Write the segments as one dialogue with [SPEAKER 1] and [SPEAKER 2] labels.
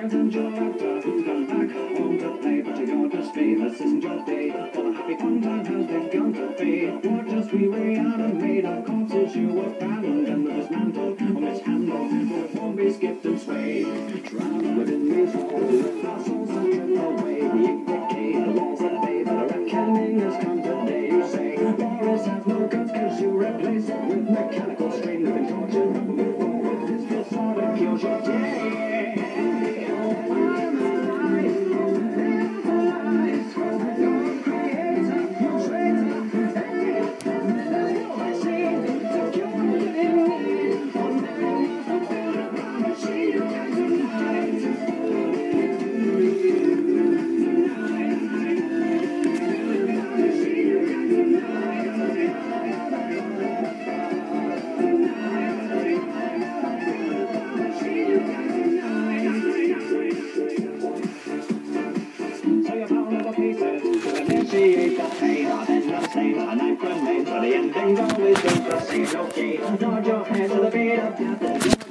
[SPEAKER 1] smiles and your laughter. Come back home to play, but to your dismay, this isn't your day. For the happy fun time has begun to fade. Watch as we reanimate our corpses you were abandoned and dismantled or mishandled. But it won't be skipped and swayed. Drowned within these walls, our souls are away. The pain endless pain. A knife remains, but the ending goal is just the same. Okay, nod your head to the beat of death.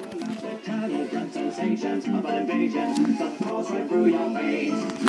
[SPEAKER 1] Grand sensations of an invasion that course right through your veins.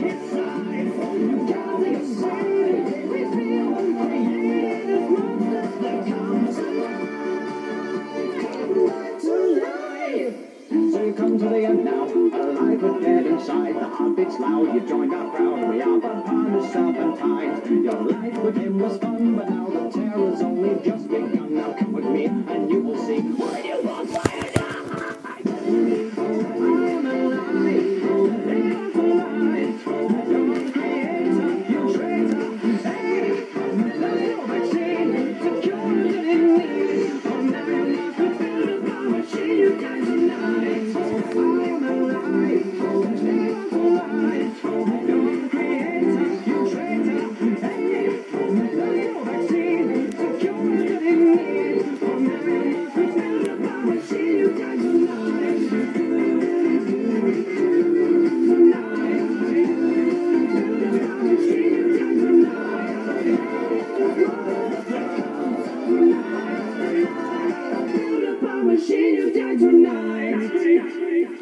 [SPEAKER 1] inside. The heart beats loud, you joined our crowd. We are but partners, serpentines. Your life with him was fun, but now the terror's only just begun. Now come with me, and you will see machine who died tonight.